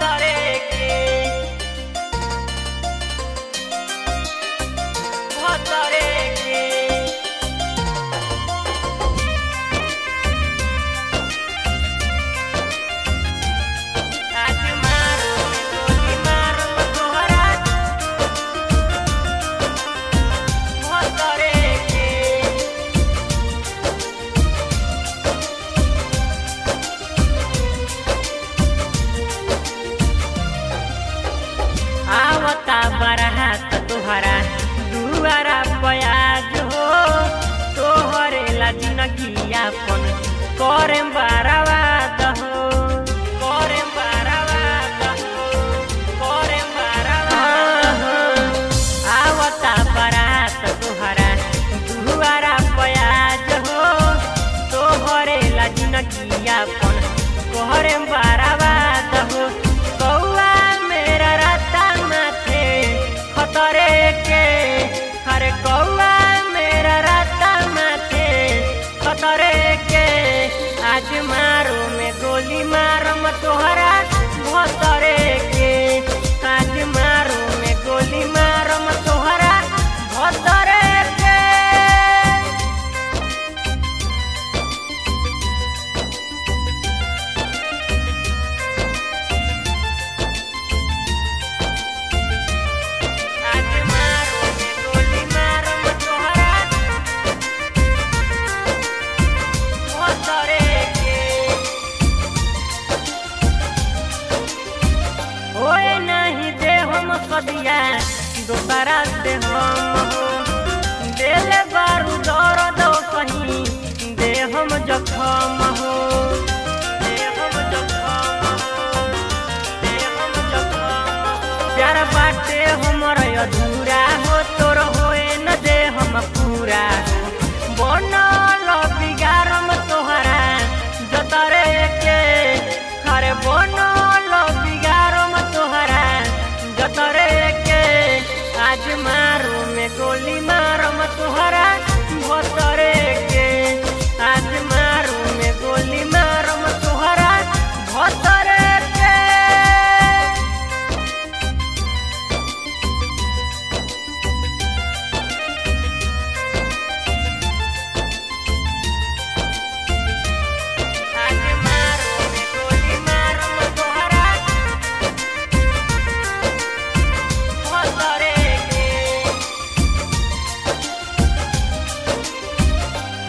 भतरे आवता हाथ तोहरा दुआरा बयाज हो। तोहरे ला ज़िंदगी यापन करे बारावाद हो। में गोली मारम तोहरा हम सदिया दोबारा से हम दिल बारू दर्द कहीं दे हम जखम जतरे के आज मारू में गोली मारम तुहरा। भतरे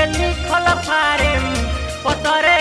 के लिखल फारे पतरे